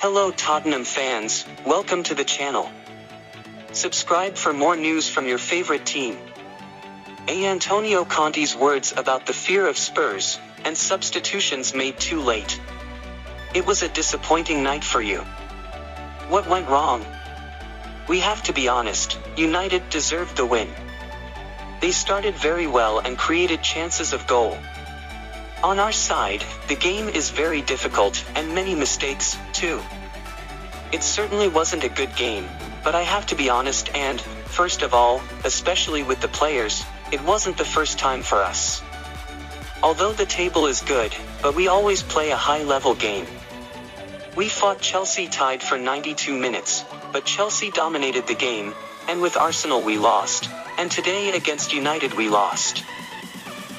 Hello Tottenham fans, welcome to the channel. Subscribe for more news from your favorite team. A. Antonio Conte's words about the fear of Spurs, and substitutions made too late. It was a disappointing night for you. What went wrong? We have to be honest, United deserved the win. They started very well and created chances of goal. On our side, the game is very difficult, and many mistakes, too. It certainly wasn't a good game, but I have to be honest and, first of all, especially with the players, it wasn't the first time for us. Although the table is good, but we always play a high-level game. We fought Chelsea tied for 92 minutes, but Chelsea dominated the game, and with Arsenal we lost, and today against United we lost.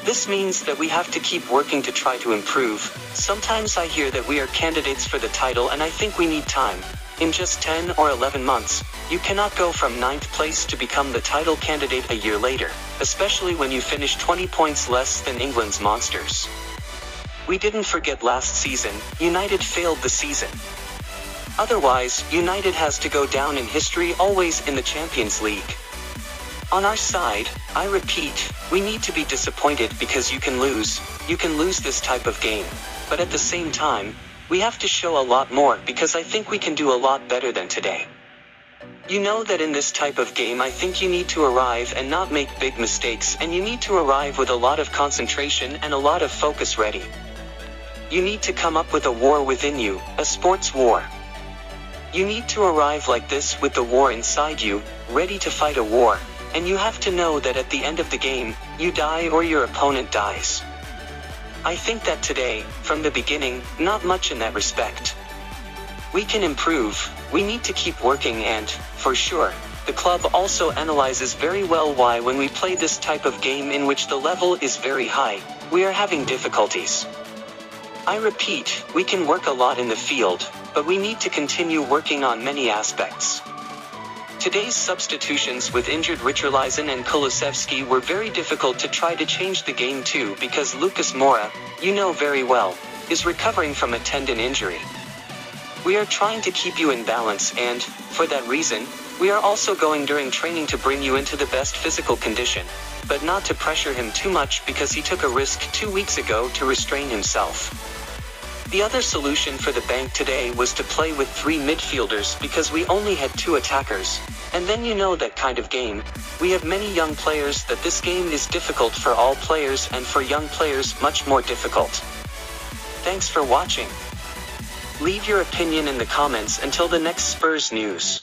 This means that we have to keep working to try to improve. Sometimes I hear that we are candidates for the title and I think we need time. In just 10 or 11 months, you cannot go from 9th place to become the title candidate a year later, especially when you finish 20 points less than England's monsters. We didn't forget last season, United failed the season. Otherwise, United has to go down in history always in the Champions League. On our side, I repeat, we need to be disappointed because you can lose, you can lose this type of game. But at the same time, we have to show a lot more because I think we can do a lot better than today. You know that in this type of game I think you need to arrive and not make big mistakes and you need to arrive with a lot of concentration and a lot of focus ready. You need to come up with a war within you, a sports war. You need to arrive like this with the war inside you, ready to fight a war, and you have to know that at the end of the game, you die or your opponent dies. I think that today, from the beginning, not much in that respect. We can improve, we need to keep working and, for sure, the club also analyzes very well why when we play this type of game in which the level is very high, we are having difficulties. I repeat, we can work a lot in the field, but we need to continue working on many aspects. Today's substitutions with injured Richarlison and Kulusevski were very difficult to try to change the game too because Lucas Moura, you know very well, is recovering from a tendon injury. We are trying to keep you in balance and, for that reason, we are also going during training to bring you into the best physical condition, but not to pressure him too much because he took a risk two weeks ago to restrain himself. The other solution for the bank today was to play with three midfielders because we only had two attackers. And then you know that kind of game. We have many young players that this game is difficult for all players and for young players much more difficult. Thanks for watching. Leave your opinion in the comments until the next Spurs news.